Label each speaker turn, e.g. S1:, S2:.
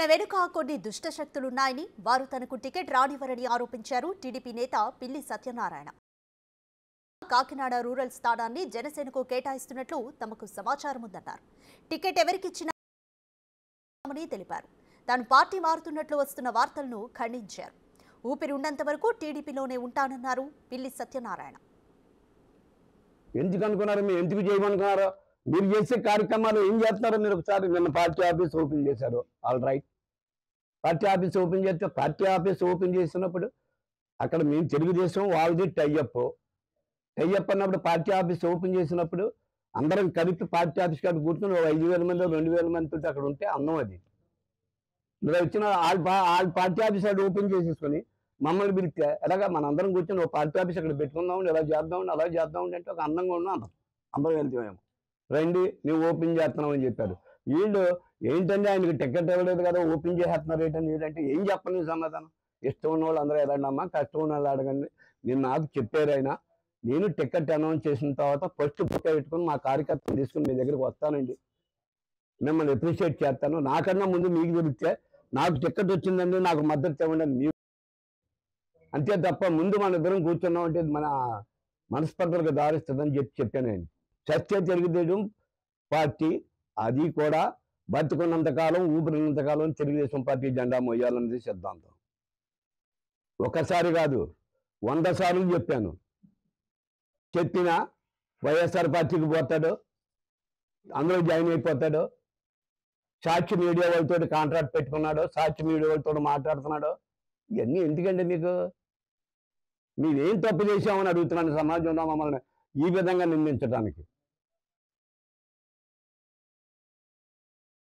S1: తన వెనుక కొన్ని దుష్టశక్తులున్నాయని వారు తనకు టికెట్ రానివ్వరని ఆరోపించారు టీడీపీ నేత పిల్లి సత్యనారాయణ. కాకినాడ రూరల్ స్థానాన్ని జనసేనకు కేటాయిస్తున్నట్లు తమకు సమాచారం ఉందన్నారు. టికెట్ ఎవరికిచ్చినామని తెలిపారు. తాను పార్టీ మారుతున్నట్లు వస్తున్న వార్తలను ఖండించారు. ఊపిరి ఉన్నంత వరకు టీడీపీలోనే ఉంటానన్నారు పిల్లి సత్యనారాయణ.
S2: ఎందుకు అనుకున్నారు మీరు? ఎందుకు చేయమనుకున్నారు? మీరు చేసే కార్యక్రమాలు ఏం చేస్తున్నారో మీరు ఒకసారి నిన్న పార్టీ ఆఫీస్ ఓపెన్ చేశారు. All right party office open చేస్తే పార్టీ ఆఫీస్ ఓపెన్ చేసినప్పుడు అక్కడ మేము తెలుగుదేశం వాళ్ళది టైఅప్. టైఅప్ అన్నప్పుడు పార్టీ ఆఫీస్ ఓపెన్ చేసినప్పుడు అందరం కలిపి పార్టీ ఆఫీస్ కాడ కూర్చొని ఒక ఐదు వేల మంది రెండు వేల మంది తోటి అక్కడ ఉంటే అందం అది. ఇలా వచ్చిన వాళ్ళ పార్టీ ఆఫీస్ అక్కడ ఓపెన్ చేసేసుకొని మమ్మల్ని పిలిస్తే ఎలాగా మన అందరం కూర్చొని ఒక పార్టీ ఆఫీస్ అక్కడ పెట్టుకుందాం ఇలా చేద్దాం అలా చేద్దాం అంటే ఒక అందంగా ఉన్నాం. అందరం అందరం వెళ్తామేమో. రండి నువ్వు ఓపెన్ చేస్తున్నావు అని చెప్పారు. వీళ్ళు ఏంటంటే ఆయనకి టికెట్ ఇవ్వలేదు కదా ఓపెన్ చేసేస్తున్నారు ఏంటని ఏంటంటే ఏం చెప్పని సమాధానం? ఇష్టం ఉన్న వాళ్ళు అందరూ ఎదండి అమ్మా కష్టం ఉన్న వాళ్ళు అడగండి. నేను నాకు చెప్పారు ఆయన నేను టికెట్ అనౌన్స్ చేసిన తర్వాత ఫస్ట్ బుక్ పెట్టుకుని మా కార్యకర్తను తీసుకుని మీ దగ్గరికి వస్తానండి. మిమ్మల్ని అప్రిషియేట్ చేస్తాను. నాకన్నా ముందు మీకు తెలిస్తే నాకు టికెట్ వచ్చిందండి నాకు మద్దతు ఇవ్వండి అని మీరు అంతే తప్ప ముందు మన ఇద్దరం కూర్చున్నాం అంటే మన మనస్పర్ధలకు దారిస్తుందని చెప్పి చెప్పాను నేను సత్య తెలుగుదేశం పార్టీ అది కూడా బతుకున్నంత కాలం తెలుగుదేశం పార్టీ జెండా మొయ్యాలన్నది సిద్ధాంతం. ఒకసారి కాదు వంద సార్లు చెప్పాను. చెప్పిన వైఎస్ఆర్ పార్టీకి పోతాడు అందులో జాయిన్ అయిపోతాడు సాక్షి మీడియా వాళ్ళతో కాంట్రాక్ట్ పెట్టుకున్నాడు సాక్షి మీడియా వాళ్ళతో మాట్లాడుతున్నాడు ఇవన్నీ ఎందుకండి మీకు? మీరేం తప్పు చేశామని అడుగుతున్నాను సమాజంలో మమ్మల్ని. ఈ విధంగా నిందించడానికి